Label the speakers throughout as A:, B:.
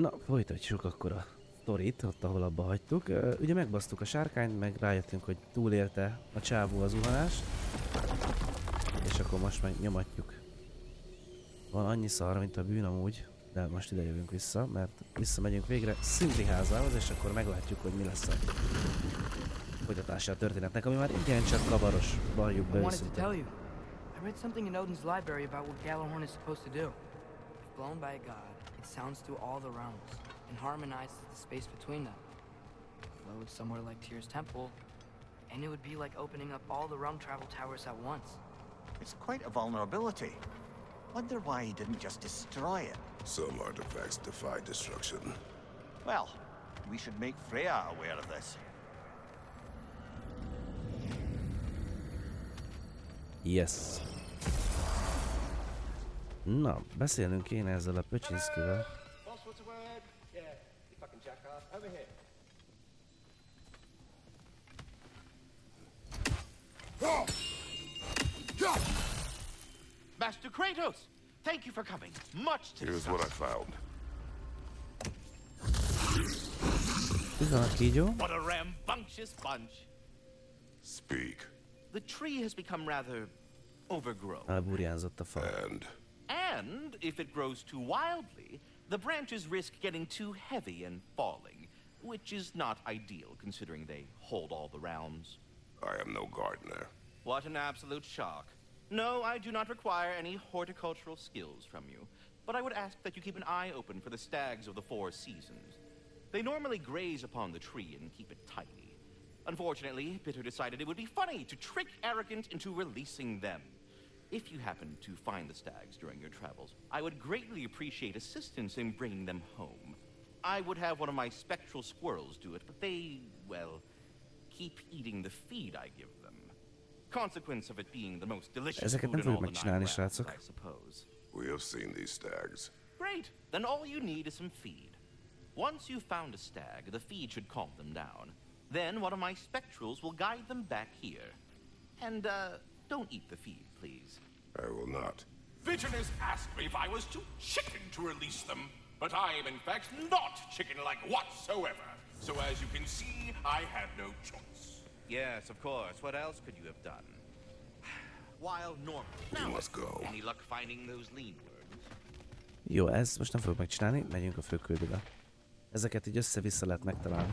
A: Na, folytatjuk akkor a sztorit, ott ahol abba hagytuk. Ugye megbasztuk a sárkányt, meg rájöttünk, hogy túlélte a csávó az zuhanást. És akkor most meg nyomatjuk. Van annyi szar, mint a bűn amúgy, de most ide jövünk vissza, mert visszamegyünk végre Szintri házához, és akkor meglátjuk, hogy mi lesz a folytatása a történetnek, ami már igencsak kavaros, valljuk be őszintén.
B: I read something in Odin's library about what Gjallarhorn is supposed to do. If blown by a god, sounds through all the realms and harmonizes the space between them. Flowed somewhere like Tyr's temple, and it would be like opening up all the realm travel towers at once.
C: It's quite a vulnerability. Wonder why he didn't just destroy it.
D: Some artifacts defy destruction.
C: Well, we should make Freya aware of this.
A: Yes. Na, beszélnünk kéne ezzel a Pöcsinszkivel.
E: Boss, what's the word? Yeah, you fucking jackass. Over here.
F: Master Kratos, thank you for coming. Much to
D: Here's what I found.
A: Pillanat kígyó.
F: What a rambunctious bunch.
D: Speak.
F: The tree has become rather overgrown.
A: Elburjánzott a fa.
D: And
F: And if it grows too wildly, the branches risk getting too heavy and falling, which is not ideal considering they hold all the realms.
D: I am no gardener.
F: What an absolute shock. No, I do not require any horticultural skills from you, but I would ask that you keep an eye open for the stags of the four seasons. They normally graze upon the tree and keep it tidy. Unfortunately, Bitter decided it would be funny to trick Arrogant into releasing them. If you happen to find the stags during your travels, I would greatly appreciate assistance in bringing them home. I would have one of my spectral squirrels do it, but they, well, keep eating the feed I give them. Consequence of it being the most delicious
A: Ezeket
F: food
A: nem
F: in all
A: fogjuk
F: the nine
A: megcsinálni.
F: I suppose.
D: We have seen these stags.
F: Great. Then all you need is some feed. Once you've found a stag, the feed should calm them down. Then one of my spectrals will guide them back here. And, uh, don't eat the feed, please.
D: I will not.
G: Vigilus asked me if I was too chicken to release them, but I am in fact not chicken-like whatsoever. So as you can see, I had no choice.
F: Yes, of course. What else could you have done? While normal.
D: We must go.
F: Any luck finding those lean worms?
A: Jó, ezt most nem fogjuk megcsinálni, megyünk a főküldőbe. Ezeket így össze-vissza lehet megtalálni.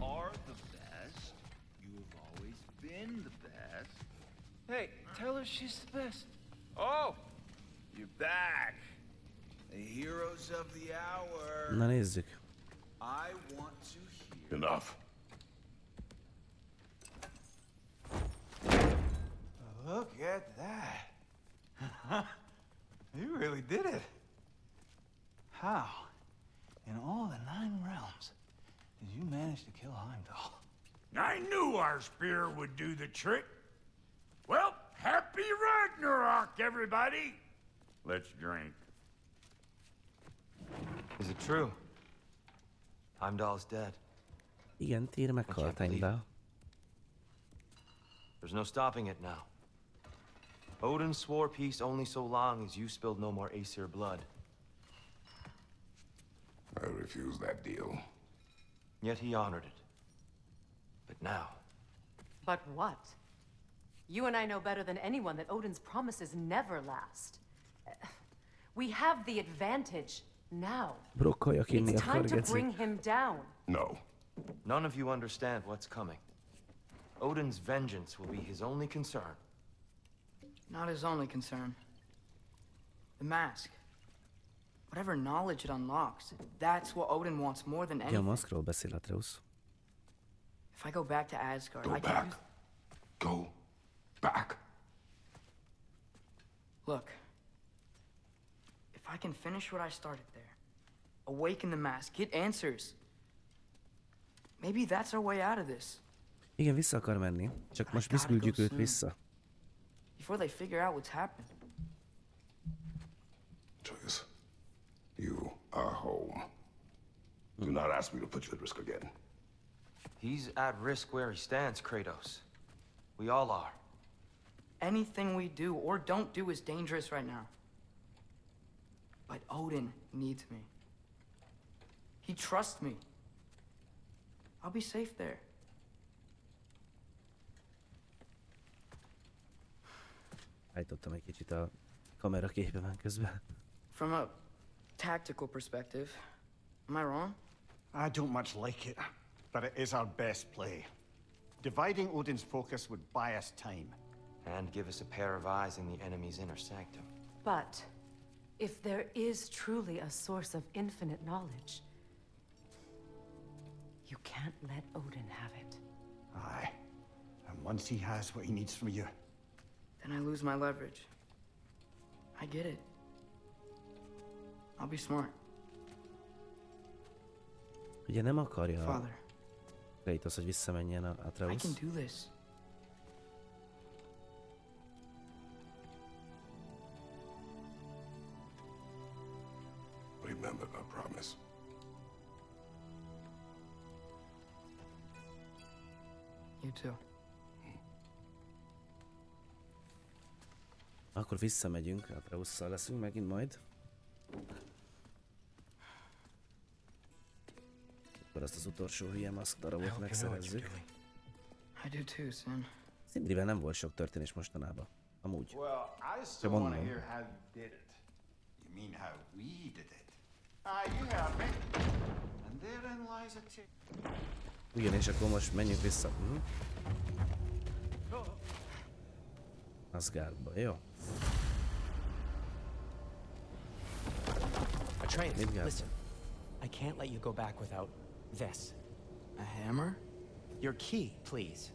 H: are the best. You have always been the best. Hey, tell her she's the best. Oh, you're back. The heroes of the hour.
A: Na nézzük.
H: I want to hear.
D: Enough.
H: Look at that. you really did it. How, in all the nine realms, did you manage to kill Heimdall?
I: I knew our spear would do the trick. Well, happy Ragnarok, everybody! Let's drink.
J: Is it true? Heimdall's dead.
A: Igen, Tyr meghalt
J: believe
A: Heimdall.
J: There's no stopping it now. Odin swore peace only so long as you spilled no more Aesir blood.
D: I refuse that deal.
J: Yet he honored it. But now,
K: But what? You and I know better than anyone that Odin's promises never last. We have the advantage now. It's time to bring him down.
D: No.
J: none of you understand what's coming. Odin's vengeance will be his only concern.
B: Not his only concern. The mask. Whatever knowledge it unlocks, that's what Odin wants more than
A: Ugye a
B: anything.
A: maszkról beszél Atreus.
B: If I go back to Asgard,
D: Go
B: I can
D: back.
B: use...
D: Go back.
B: Look. If I can finish what I started there, awaken the mask, get answers. Maybe that's our way out of this.
A: Igen, vissza akar menni, csak most mi küldjük őt vissza.
B: Before they figure out what's happened.
D: Atreus, you are home. Do not ask me to put you at risk again.
J: He's at risk where he stands, Kratos. We all are.
B: Anything we do or don't do is dangerous right now. But Odin needs me. He trusts me. I'll be safe there.
A: Állítottam egy kicsit a kamera képemen közben.
B: From a tactical perspective, am I wrong?
C: I don't much like it, but it is our best play. Dividing Odin's focus would buy us time.
J: And give us a pair of eyes in the enemy's inner sanctum.
K: But if there is truly a source of infinite knowledge, you can't let Odin have it.
C: Aye. And once he has what he needs from you,
B: Then I lose my leverage. I get it. I'll be smart.
A: Ugye nem akarja
B: Father,
A: Kratos, hogy visszamenjen a
B: I
A: Atreus.
B: can do this.
D: Remember my promise.
B: You too.
A: Akkor visszamegyünk, Atreusszal leszünk megint majd. Akkor azt az utolsó hülye maszk darabot megszerezzük.
B: I.
A: Sindrivel nem volt sok történés mostanában. Amúgy.
C: Well, I still want to hear how you did it. You mean how we did it? You heard me. And therein lies a tip.
A: Ugyanis akkor most menjünk vissza. Hm? Asgardba, jó?
L: Atreus, listen. I can't let you go back without this.
B: A hammer?
L: Your key, please.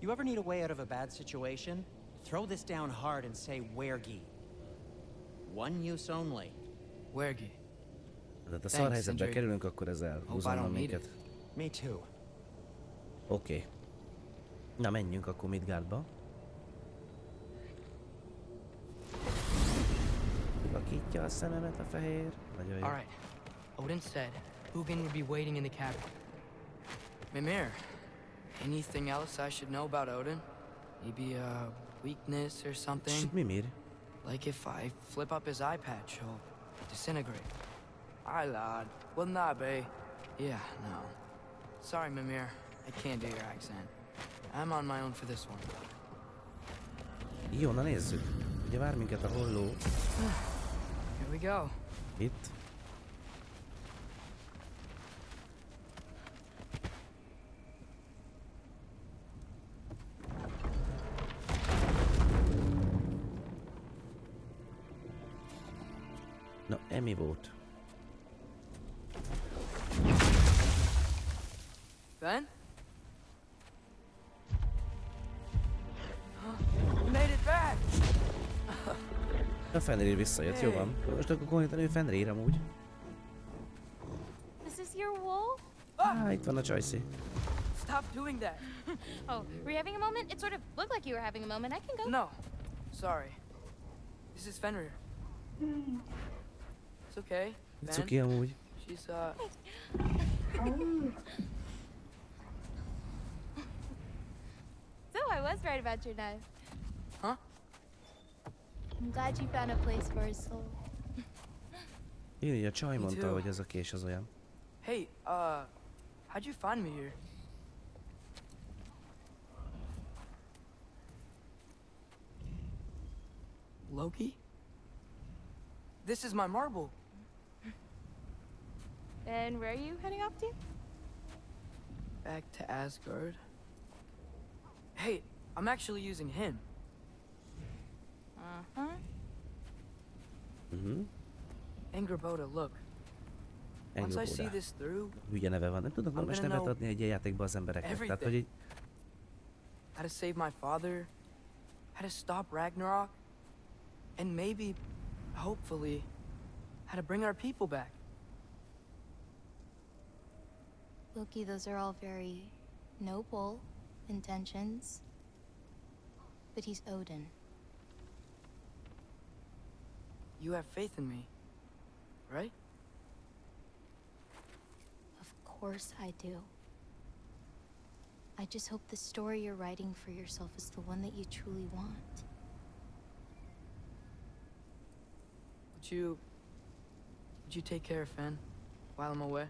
L: You ever need a way out of a bad situation? Throw this down hard and say Wergi. One use only.
B: Wergi.
A: Tehát a
B: Thanks,
A: szar helyzetbe
B: Sindri.
A: kerülünk, akkor ez
B: Hope I
A: elhúzom
B: don't
A: minket.
L: Me too.
A: Oké. Okay. Na menjünk akkor Midgardba. Vakítja a szememet a fehér. Nagyon jó.
B: All right. Odin said Hugin would be waiting in the cabin. Mimir, anything else I should know about Odin? Maybe a weakness or something?
A: Mimir.
B: Like if I flip up his eye patch, he'll disintegrate. Aye, lad. Wouldn't that be? Yeah, no. Sorry, Mimir. I can't do your accent. I'm on my own for this one.
A: Jó, na nézzük. Ugye vár minket a holló
B: Here we go.
A: itt. Na, emi volt.
B: Ben? You made it back!
A: A Fenrir visszajött, jó van. Most akkor konkrétan ő Fenrir amúgy.
M: This is your wolf?
A: Á, itt van a Csajci.
B: Stop doing that!
M: Oh, were you having a moment? It sort of looked like you were having a moment. I can go.
B: No. Sorry. This is Fenrir. It's okay.
A: It's
B: Ben.
A: okay amúgy.
B: She's, uh...
M: So I was right about your knife.
B: Huh?
M: I'm glad you found a place for his soul.
A: Én így a csaj
B: Me
A: mondta,
B: too.
A: hogy ez a kés az olyan.
B: Hey, uh... How'd you find me here? Loki? This is my marble.
M: And where are you heading off to?
B: Back to Asgard. Hey, I'm actually using him.
M: Uh-huh.
A: Mhm.
B: Angrboda, look. Once I see this through,
A: Hülye neve van. Nem tudnak
B: I'm
A: normális
B: gonna
A: nevet
B: know
A: adni egy ilyen játékba az embereknek. Tehát, hogy így,
B: how to save my father, how to stop Ragnarok, and maybe, hopefully, how to bring our people back.
M: Loki, those are all very noble intentions. But he's Odin.
B: You have faith in me, right?
M: Of course I do. I just hope the story you're writing for yourself is the one that you truly want.
B: Would you... Would you take care of Fen while I'm away?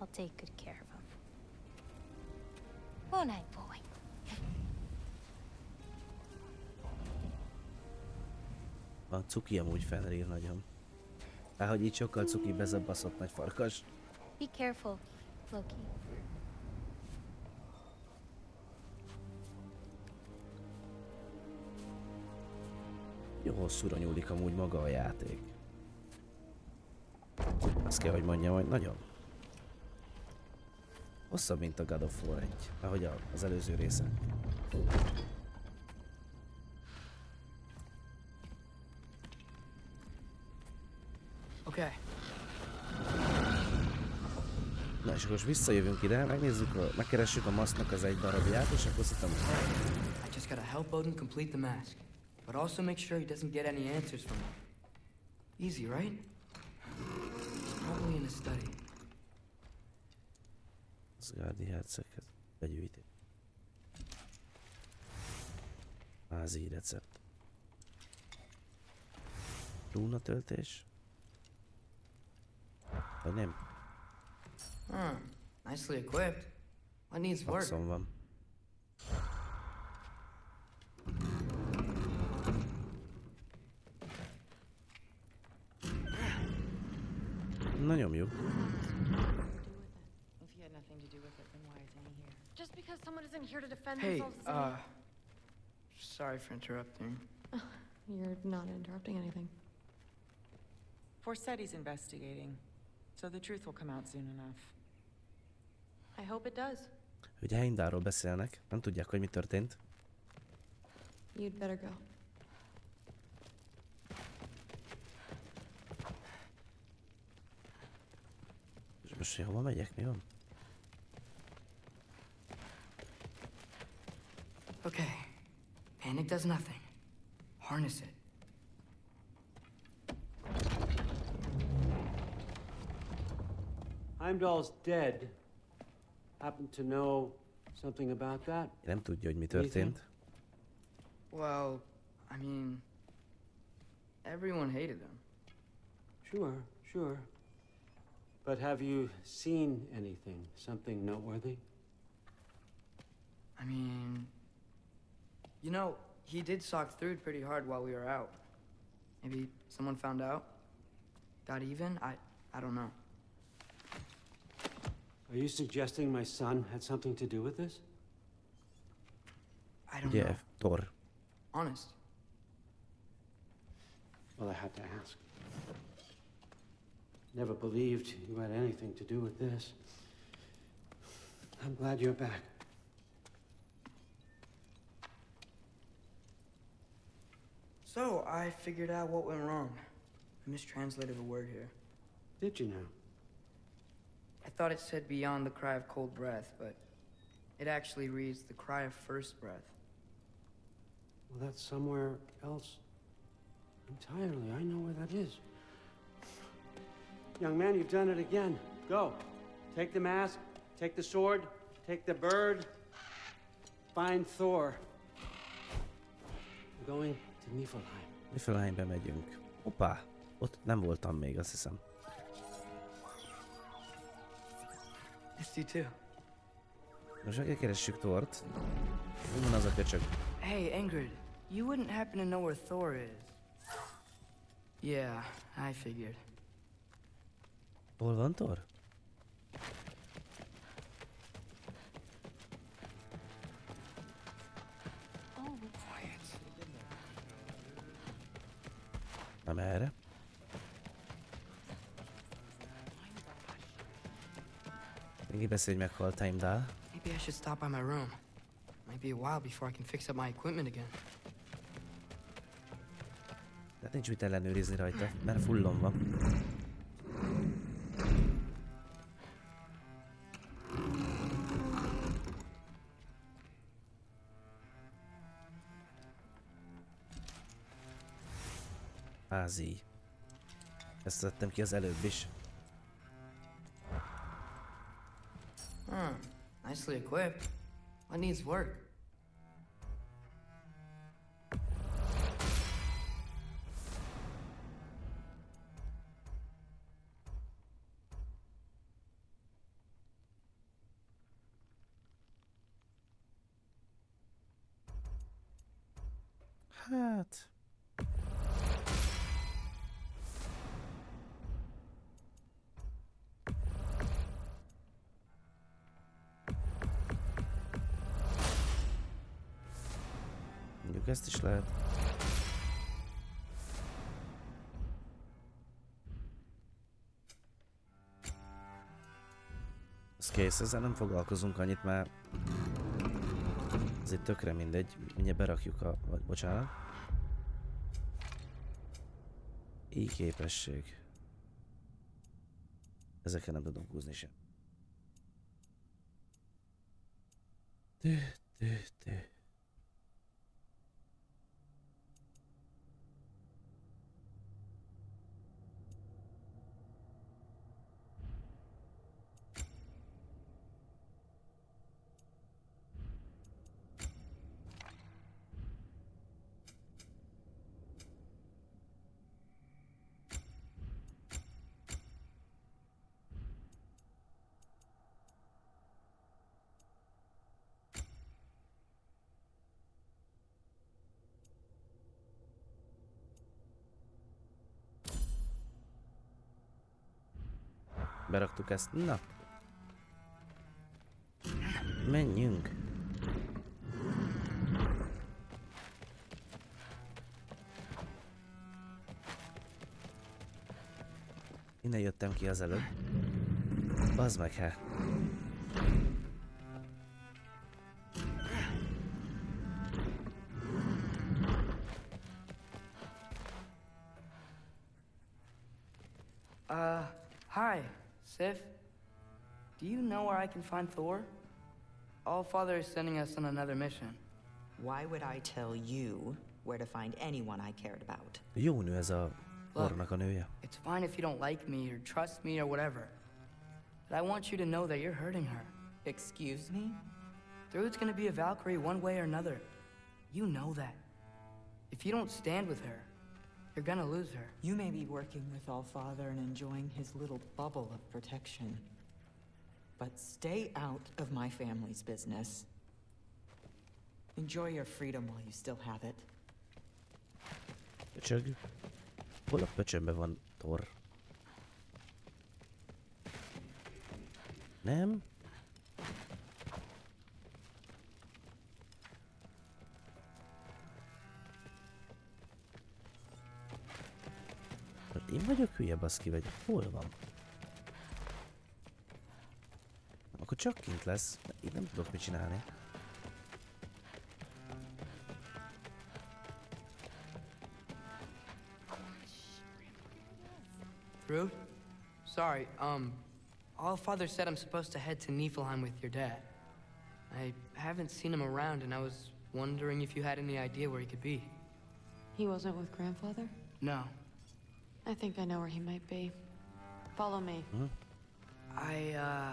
M: I'll take good care of him. Won't I, boy?
A: A cuki amúgy felrír nagyon. Hát, hogy így sokkal cuki ez a baszott nagy farkas.
M: Be careful, Loki.
A: Jó hosszúra nyúlik amúgy maga a játék. Azt kell, hogy mondjam, hogy nagyon. Hosszabb, mint a God of War 1, ahogy az előző része.
B: Okay.
A: Na és akkor visszajövünk ide, megnézzük, a, megkeressük a masznak az egy darabját, és akkor szerintem
B: I just gotta help Odin complete the mask, but also make sure he doesn't get any answers from it. Easy, right? He's probably in a study.
A: Asgardi herceghez begyűjti. Házi recept. Rúna töltés? Vagy nem?
B: Hmm. Nicely equipped. What needs work?
A: Maxon van. Na nyomjuk.
N: Because someone isn't here to defend
B: Hey,
N: themselves. doesn't
B: uh... Sorry for interrupting.
O: You're not interrupting anything.
P: Forseti's investigating, so the truth will come out soon enough.
N: I hope it does.
A: Ugye Heimdallról beszélnek, nem tudják, hogy mi történt.
N: You'd better go.
A: És most hova megyek? Mi van?
B: Okay. Panic does nothing. Harness it.
Q: Heimdall's dead. Happen to know something about that?
A: Nem tudja, hogy mi történt.
B: Well, I mean... Everyone hated him.
Q: Sure, sure. But have you seen anything? Something noteworthy?
B: I mean... You know, he did sock through it pretty hard while we were out. Maybe someone found out? Got even? I... I don't know.
Q: Are you suggesting my son had something to do with this?
B: I don't
A: Ugye,
B: know.
A: Thor.
B: Honest.
Q: Well, I had to ask. Never believed you had anything to do with this. I'm glad you're back.
B: So, I figured out what went wrong. I mistranslated a word here.
Q: Did you now?
B: I thought it said beyond the cry of cold breath, but it actually reads the cry of first breath.
Q: Well, that's somewhere else entirely. I know where that is. Young man, you've done it again. Go. Take the mask, take the sword, take the bird. Find Thor. We're going Niflheim.
A: Niflheimbe megyünk. Hoppá, ott nem voltam még, azt hiszem. Most meg kell keressük Thort. Hol van az a köcsög?
B: Hey, Ingrid, you wouldn't happen to know where Thor is? Yeah, I figured.
A: Hol van Thor? Nem erre. Még beszélj meg, meghalt Heimdall.
B: Maybe I should stop by my room. Might be a while before I can fix up my equipment again.
A: Tehát nincs mit ellenőrizni rajta, mert fullon van. Ázi. Ezt vettem ki az előbb is.
B: Hmm, nicely equipped. What needs work?
A: Ezt is lehet. Ez kész, ezzel nem foglalkozunk annyit, mert ez itt tökre mindegy, mindjárt berakjuk a... vagy bocsánat. Így képesség. Ezekkel nem tudunk húzni sem. Tü, tü, tü. Beraktuk ezt. Na. Menjünk. Innen jöttem ki az előbb. Bazd meg, hát.
B: You know where I can find Thor? All Father is sending us on another mission.
R: Why would I tell you where to find anyone I cared about?
A: Jó nő ez a Thornak a nője.
B: It's fine if you don't like me or trust me or whatever. But I want you to know that you're hurting her.
R: Excuse me?
B: Thrud's gonna be a Valkyrie one way or another. You know that. If you don't stand with her, you're gonna lose her.
R: You may be working with Allfather and enjoying his little bubble of protection. But stay out of my family's business. Enjoy your freedom while you still have it.
A: Pöcsög. Hol a pöcsömbe van Thor? Nem? Én vagyok hülye baszki, vagy hol van? Akkor csak kint lesz. Én nem tudok mit csinálni.
B: Thrud? Sorry, um, All Father said I'm supposed to head to Niflheim with your dad. I haven't seen him around, and I was wondering if you had any idea where he could be.
N: He wasn't with grandfather?
B: No.
N: I think I know where he might be. Follow me. Hmm.
B: I, uh,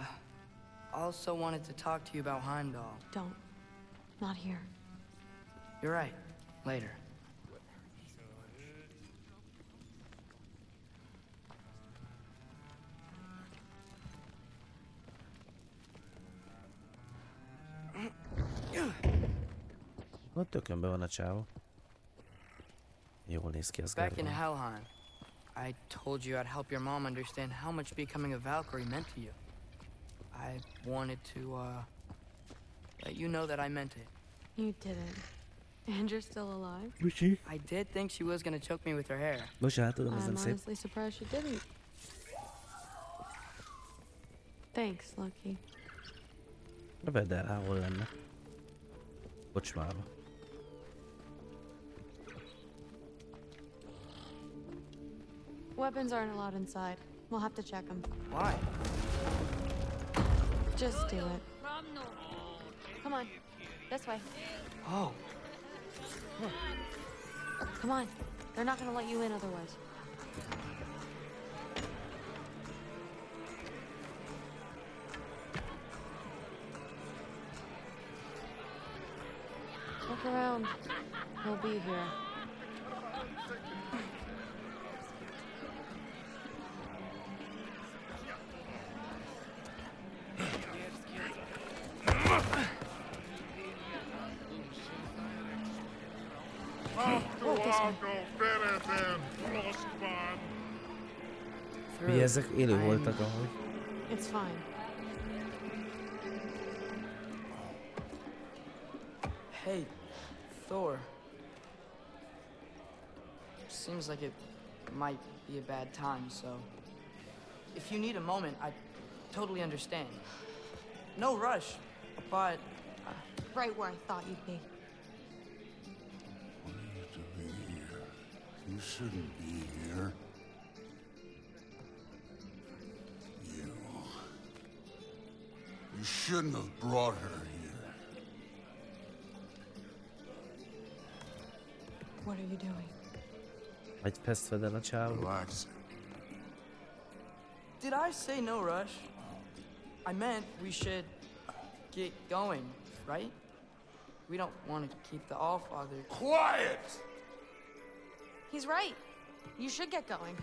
B: also wanted to talk to you about Heimdall.
N: Don't. Not here.
B: You're right. Later.
A: Ott tökönbe van a csávó. Jól néz ki az
B: Back in. Helheim, I told you I'd help your mom understand how much becoming a Valkyrie meant to you. I wanted to, uh, let you know that I meant it.
N: You didn't. And you're still alive?
A: Bucsi.
B: I did think she was gonna choke me with her hair.
A: Bocsánat, tudom, ez
N: I'm
A: nem szép.
N: honestly surprised she didn't. Thanks, Lucky.
A: Vedd el, hol lenne. Kocsmába.
N: Weapons aren't allowed inside. We'll have to check them.
B: Why?
N: Just do it. Come on. This way.
B: Oh. Look.
N: Come on. They're not gonna let you in otherwise. Look around. He'll be here.
A: Ezek élő voltak ahogy.
N: It's fine.
B: Hey, Thor. Seems like it might be a bad time, so. If you need a moment, I totally understand. No rush, but.
N: Uh, right where I thought you'd be.
D: to be here. You shouldn't be here. You shouldn't have brought her here.
N: What are you doing?
A: Egy peszt fedel a csávó.
D: Relax.
B: Did I say no rush? I meant we should get going, right? We don't want to keep the Allfather.
D: Quiet!
N: He's right. You should get going.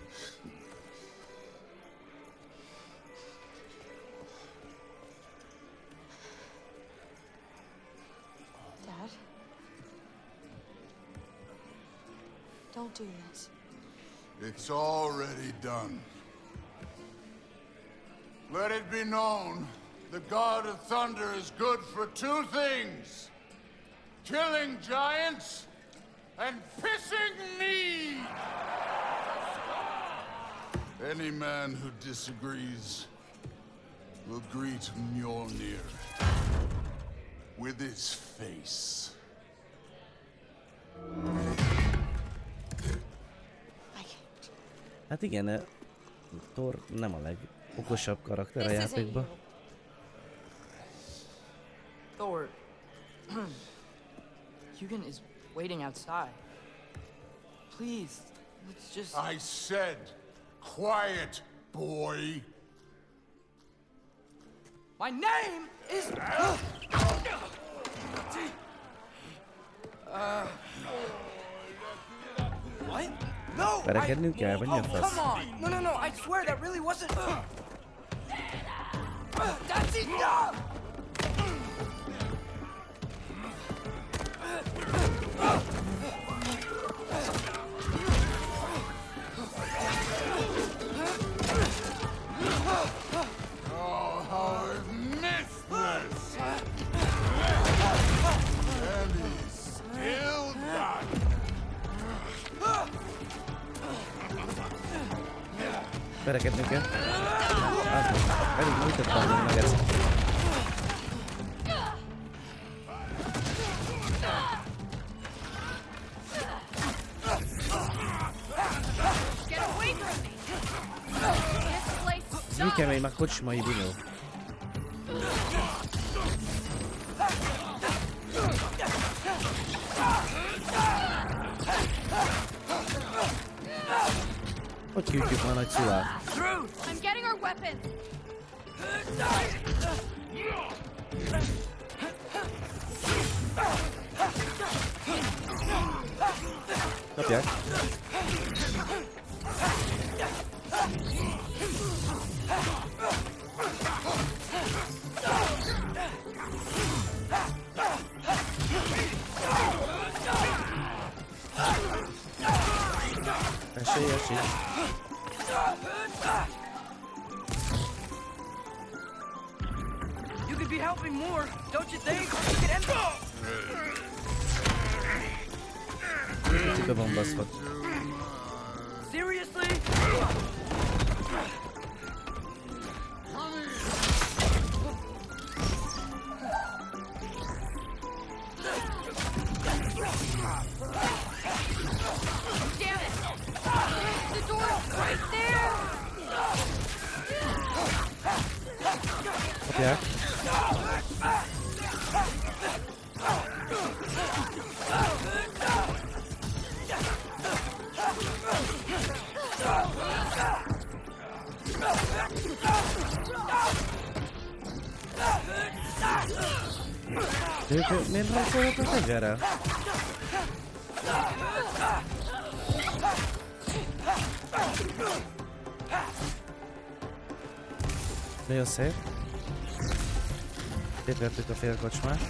N: Don't do this.
D: It's already done. Let it be known, the God of Thunder is good for two things. Killing giants and pissing me! Any man who disagrees will greet Mjolnir with its face.
A: Hát igen, Thor nem a legokosabb karakter a
N: This isn't
A: játékban.
B: Thor. Hugin is waiting outside. Please, let's just.
D: I said, quiet, boy.
B: My name is. uh. What? No!
A: Verekednünk kell, vagy mi a
B: Oh,
A: fasz?
B: come on! No, no, no! I swear that really wasn't. That's enough!
D: Oh,
A: Verekednünk kell. Az, pedig mutattam volna meg ezt.
M: Get away from me! This place
A: Mi kemény, már kocsmai bunyó. Hogy hűtjük már nagy szulát?
M: I'm getting our weapons!
A: Esély, esély.
B: You could be helping more, don't you think? You could end
A: Kicsit van baszva.
B: Seriously?
M: Right there!
A: Kapják. Ők miért rajzolnak a fegyverrel? Nagyon szép. Szétvertük a félkocsmát.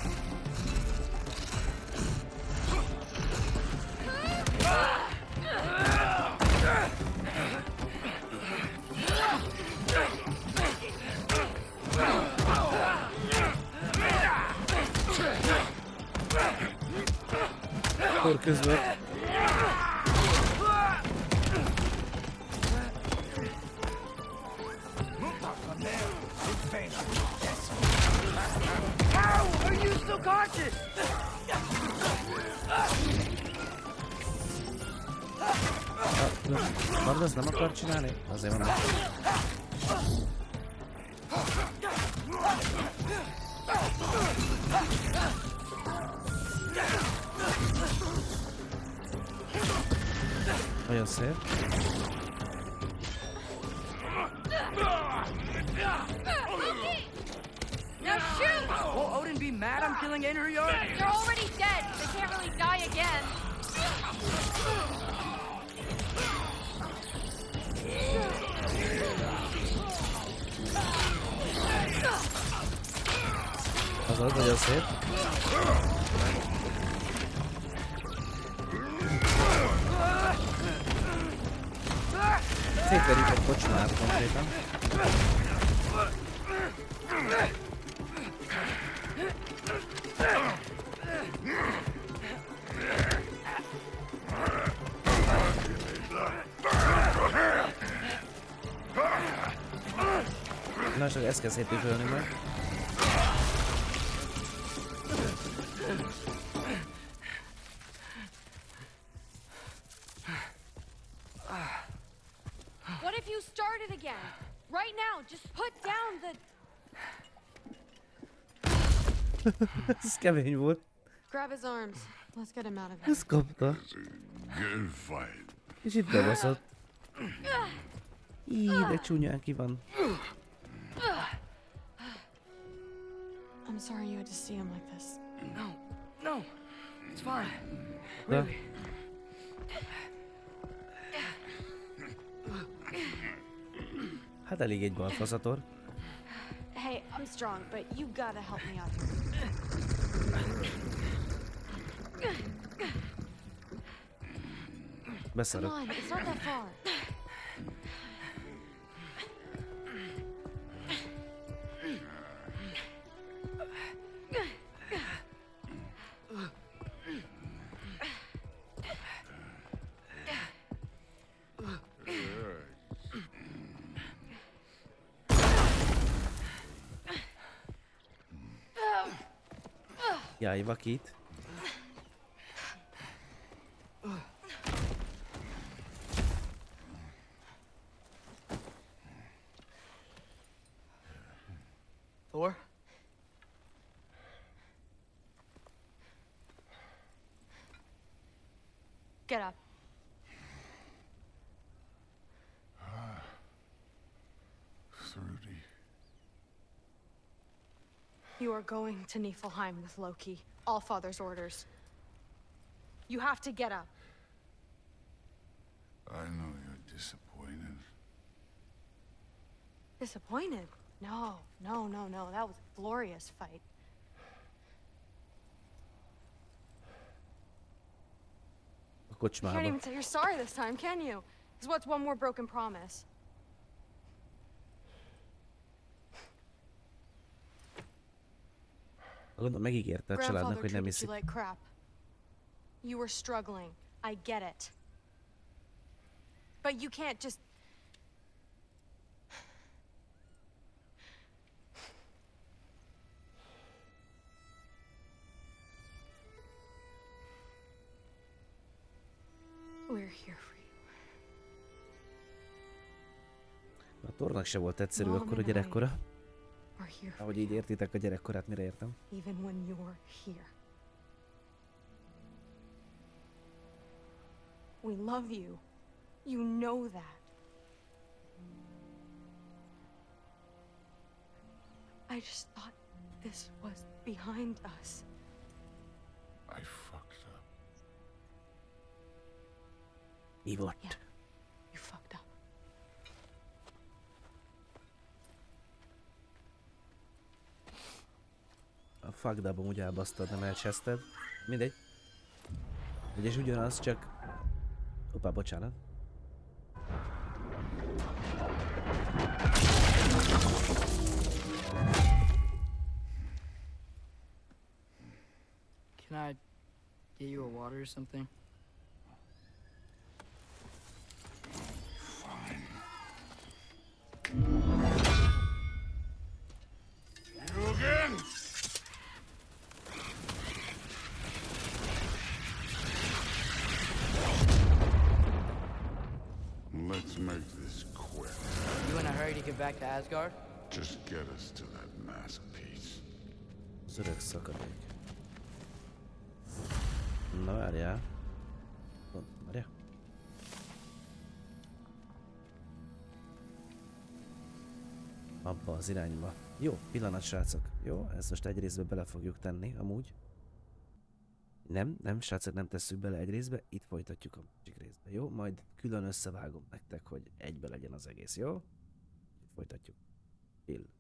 A: Akkor közben
B: How are you still conscious?
A: Marga ezt nem akar csinálni? Azért mondom.
B: Mad I'm killing in her yard?
M: They're already dead. They can't really die again.
A: Azaz, nagyon szép. Szétverjük a kocsmát konkrétan. Na, csak kell szétépülni meg.
M: What if you started again? Right now, just put down the.
A: Kemény volt.
N: Grab his arms. Let's get him out of here.
A: Ezt kapta.
D: Good fight.
A: Kicsit bebaszott. Így, de csúnyán ki van.
N: I'm sorry you had to see him like this.
B: No, no, it's fine. Really.
A: De
B: Really.
A: hát elég egy balfazator.
N: Hey, I'm strong, but you gotta help me out here. Come on, it's not that far.
A: Jaj, vakít.
B: Thor?
N: Get up. You are going to Niflheim with Loki. All Father's orders. You have to get up.
D: I know you're disappointed.
N: Disappointed? No, no, no, no. That was a glorious fight.
A: A
N: You can't even say you're sorry this time, can you? Because what's one more broken promise?
A: Gondolom megígérte a családnak, hogy nem iszik.
N: like. You were struggling. I get it. But you can't just... We're here for you.
A: A tornak se volt egyszerű
N: Mom
A: akkor a
N: and I
A: Ahogy így értitek a gyerekkorát, mire értem.
N: even when you're here. We love you. You know that. I just thought this was behind us.
D: I fucked up.
A: Ivott.
N: You
A: A fucked up úgy elbasztad, nem elcseszted. Mindegy. Egyes ugyanaz, csak... Opa, bocsánat.
B: Can I get you a water or something? Asgard?
D: Just get us to that mask piece.
A: Az öreg szakadék. Na várjál. Abba az irányba. Jó, pillanat srácok. Jó, ezt most egy részbe bele fogjuk tenni, amúgy. Nem, nem, srácok, nem tesszük bele egy részbe, itt folytatjuk a másik részbe, jó? Majd külön összevágom nektek, hogy egybe legyen az egész, jó? folytatjuk. Ill.